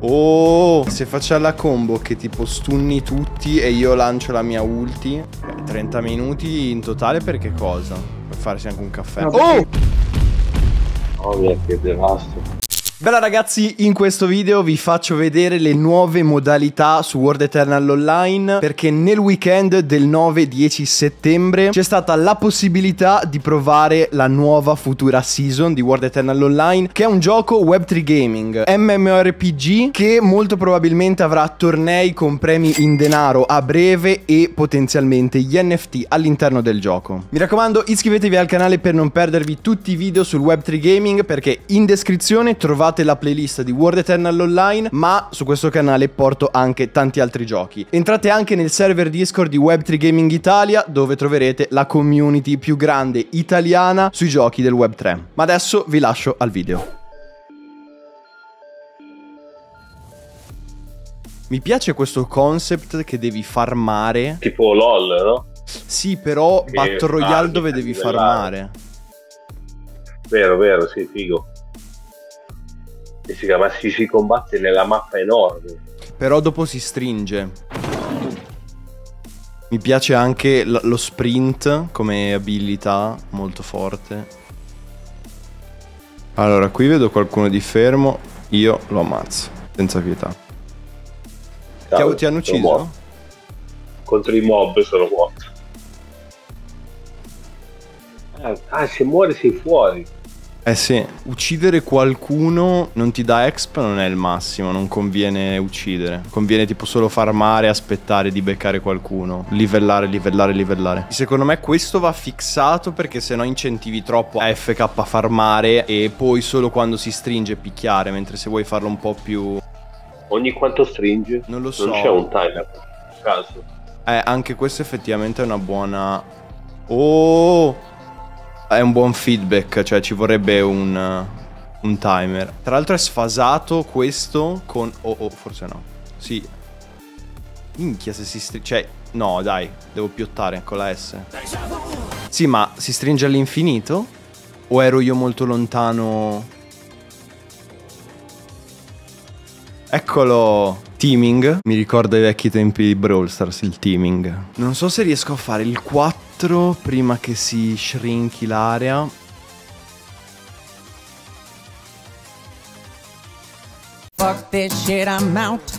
Oh, se facciamo la combo che tipo stunni tutti e io lancio la mia ulti. 30 minuti in totale per che cosa? Per farsi anche un caffè. Oh! Oh mia che devasto. Bella ragazzi, in questo video vi faccio vedere le nuove modalità su World Eternal Online perché nel weekend del 9-10 settembre c'è stata la possibilità di provare la nuova futura season di World Eternal Online che è un gioco Web3 Gaming, MMORPG che molto probabilmente avrà tornei con premi in denaro a breve e potenzialmente gli NFT all'interno del gioco. Mi raccomando iscrivetevi al canale per non perdervi tutti i video sul Web3 Gaming perché in descrizione trovate trovate la playlist di World Eternal Online, ma su questo canale porto anche tanti altri giochi. Entrate anche nel server Discord di Web3 Gaming Italia, dove troverete la community più grande italiana sui giochi del Web3. Ma adesso vi lascio al video. Mi piace questo concept che devi farmare. Tipo LOL, no? Sì, però che Battle Royale dove devi farmare. Vero, vero, sì, figo e si chiama si, si combatte nella mappa enorme. Però dopo si stringe. Mi piace anche lo sprint come abilità, molto forte. Allora, qui vedo qualcuno di fermo, io lo ammazzo, senza pietà. Cavolo, ti, hanno ucciso? Contro i mob sono morto. Ah, ah, se muore sei fuori. Eh sì, uccidere qualcuno non ti dà exp non è il massimo, non conviene uccidere. Conviene tipo solo farmare, aspettare di beccare qualcuno. Livellare, livellare, livellare. Secondo me questo va fissato perché sennò incentivi troppo a FK farmare e poi solo quando si stringe picchiare, mentre se vuoi farlo un po' più... Ogni quanto stringe? Non lo so. Non c'è un timer, caso. Eh, anche questo effettivamente è una buona... Oh! È un buon feedback, cioè ci vorrebbe un, uh, un timer. Tra l'altro è sfasato questo con... Oh, oh, forse no. Sì. Minchia se si stringe... Cioè, no, dai, devo piottare con la S. Sì, ma si stringe all'infinito? O ero io molto lontano... Eccolo! Teaming. Mi ricorda i vecchi tempi di Brawl Stars, il teaming. Non so se riesco a fare il 4 prima che si shrinki l'area.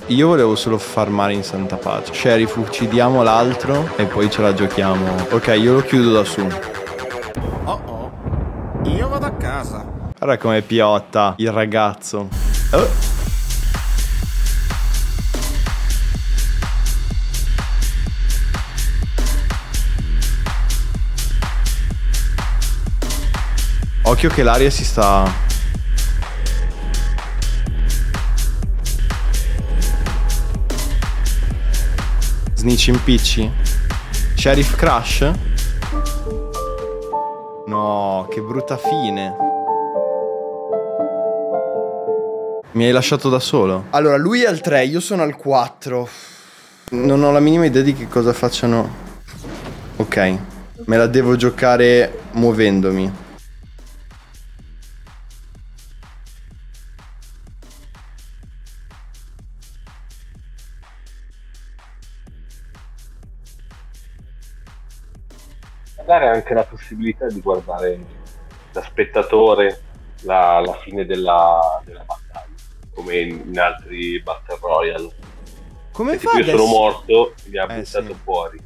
Io volevo solo farmare in santa pace. Sheriff, uccidiamo l'altro e poi ce la giochiamo. Ok, io lo chiudo da su. Oh oh. Io vado a casa. Guarda come piotta il ragazzo. Oh. Occhio che l'aria si sta... Snitch impicci. Sheriff Crash? No, che brutta fine. Mi hai lasciato da solo. Allora, lui è al 3, io sono al 4. Non ho la minima idea di che cosa facciano. Ok, me la devo giocare muovendomi. Dare anche la possibilità di guardare da spettatore la, la fine della, della, battaglia, come in, altri Battle Royale. Come fa Io sono morto e mi ha eh, buttato sì. fuori.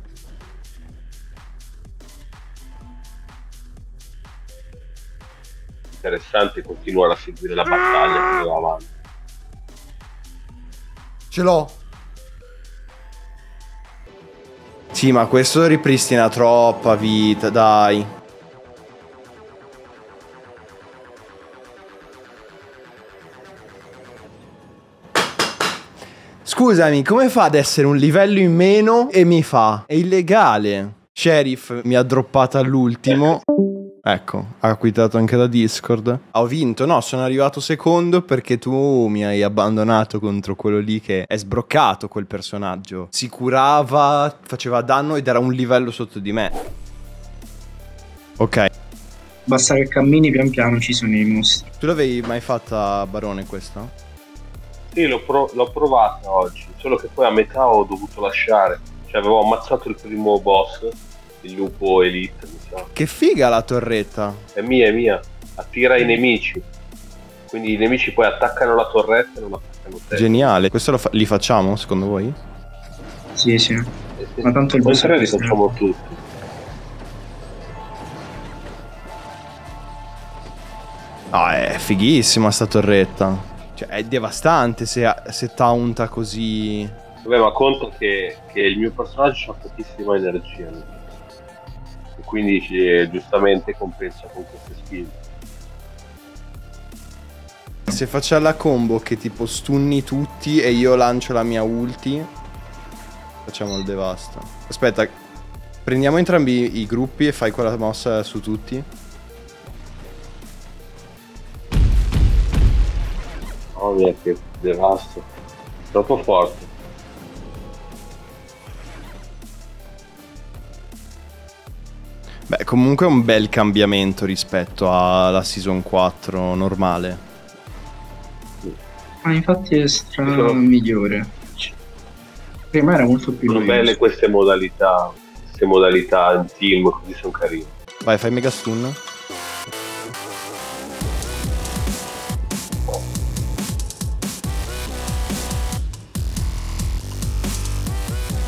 Interessante continuare a seguire la battaglia che va avanti. Ce l'ho. Sì, ma questo ripristina troppa vita, dai. Scusami, come fa ad essere un livello in meno e mi fa? È illegale. Sheriff mi ha droppato all'ultimo. Ecco, ha acquittato anche da Discord. Ho vinto, no, sono arrivato secondo perché tu mi hai abbandonato contro quello lì che è sbroccato quel personaggio. Si curava, faceva danno ed era un livello sotto di me. Ok. Basta che cammini pian piano ci sono i mostri. Tu l'avevi mai fatta Barone questo? Sì, l'ho, pro- l'ho provata oggi, solo che poi a metà ho dovuto lasciare. Cioè avevo ammazzato il primo boss, il lupo elite, mi sa. Che figa la torretta. È mia, è mia. Attira i nemici. Quindi i nemici poi attaccano la torretta e non attaccano te. Geniale. Questo lo fa- li facciamo, secondo voi? Sì, sì. Eh sì. Ma tanto il boss è li facciamo tutti. Ah, è fighissima sta torretta. Cioè, è devastante se, se taunta così. Vabbè, ma conta che, che il mio personaggio ha pochissima energia. Quindi eh, giustamente compensa con queste skill. Se facciamo la combo che tipo stunni tutti e io lancio la mia ulti, facciamo il devasto. Aspetta, prendiamo entrambi i gruppi e fai quella mossa su tutti. Oh mia, che devasto. Troppo forte. Beh, comunque è un bel cambiamento rispetto alla season 4 normale. Ma infatti è stra Sono- migliore. Prima era molto più Sono belle queste modalità. Queste modalità in team così sono carine. Vai, fai mega stun.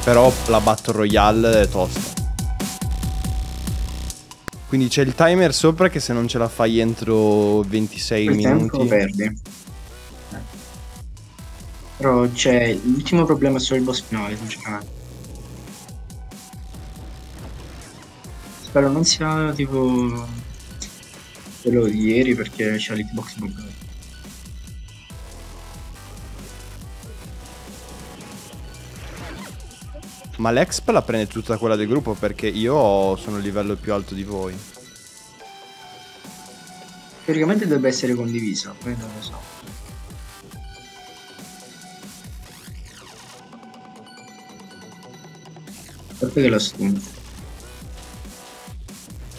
Però la Battle Royale è tosta. Quindi c'è il timer sopra che se non ce la fai entro 26 Quel tempo minuti... perdi. Eh. Però c'è l'ultimo problema solo il boss finale, sinceramente. Spero non sia tipo quello di ieri perché c'è l'hitbox buggato. Ma l'exp la prende tutta quella del gruppo perché io sono il livello più alto di voi. Teoricamente dovrebbe essere condivisa, poi non lo so. Parte che la stun.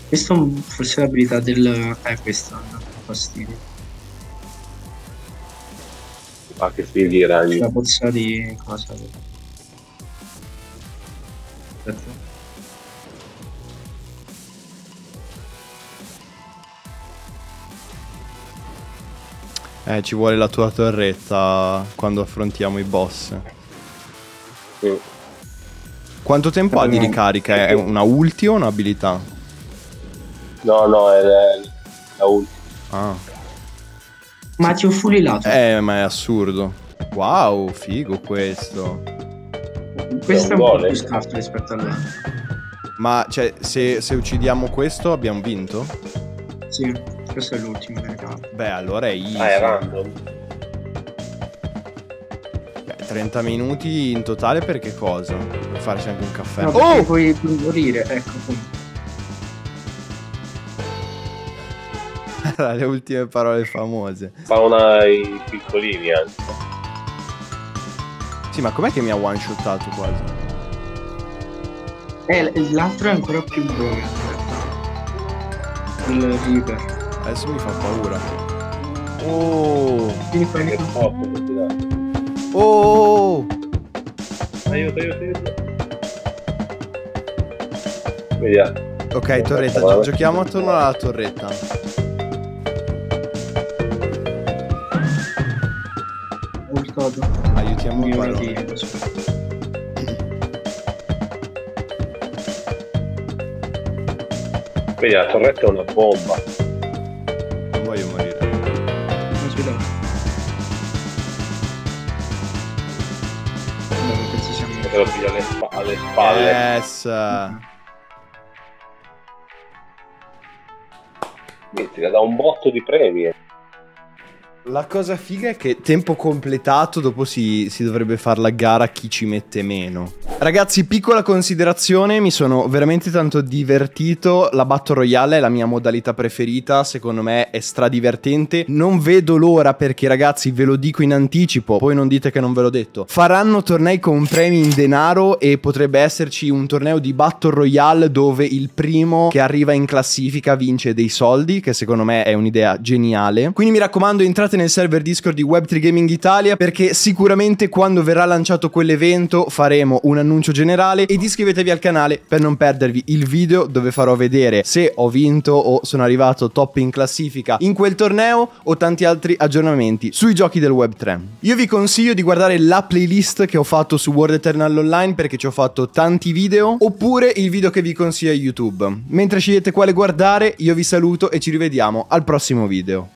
Questa è un- forse l'abilità del... Eh, questa dà fastidio. Ah, che figli ragni. La pozza di cosa? Aspetta. Eh, ci vuole la tua torretta quando affrontiamo i boss. Mm. Quanto tempo ha di Abbiamo- ricarica? È una ulti o un'abilità? No, no, è la, ultima. Ah. Ma ti ho fullilato. Eh, ma è assurdo. Wow, figo questo. Questo è un un po' più scarso rispetto all'altro. Ma, cioè, se, se uccidiamo questo abbiamo vinto? Sì, questo è l'ultimo che regalo. Beh, allora è easy. Ah, è random. Beh, 30 minuti in totale per che cosa? Per farsi anche un caffè. No, oh! puoi puoi morire, ecco appunto. Le ultime parole famose. Fa una ai piccolini anche. Sì, ma com'è che mi ha one shotato quasi? Eh, l'altro è ancora più in realtà. Il Reaper. Adesso mi fa paura. Oh! Quindi fai Che forte che ti dà. Oh! Aiuto, aiuto, aiuto. Vediamo. Ok, torretta, gio- giochiamo attorno alla torretta. Aiutiamo il Io barone. di- Vedi, la torretta è una bomba. Non voglio morire. Non svegliamo. No, penso siamo... Perché lo piglia alle, spa- alle spalle. Yes! Mi tira da un botto di premi. La cosa figa è che tempo completato dopo si, si dovrebbe fare la gara chi ci mette meno. Ragazzi, piccola considerazione, mi sono veramente tanto divertito. La Battle Royale è la mia modalità preferita, secondo me è stradivertente. Non vedo l'ora perché ragazzi, ve lo dico in anticipo, poi non dite che non ve l'ho detto. Faranno tornei con premi in denaro e potrebbe esserci un torneo di Battle Royale dove il primo che arriva in classifica vince dei soldi, che secondo me è un'idea geniale. Quindi mi raccomando, entrate entrate nel server Discord di Web3 Gaming Italia perché sicuramente quando verrà lanciato quell'evento faremo un annuncio generale ed iscrivetevi al canale per non perdervi il video dove farò vedere se ho vinto o sono arrivato top in classifica in quel torneo o tanti altri aggiornamenti sui giochi del Web3. Io vi consiglio di guardare la playlist che ho fatto su World Eternal Online perché ci ho fatto tanti video oppure il video che vi consiglia YouTube. Mentre scegliete quale guardare io vi saluto e ci rivediamo al prossimo video.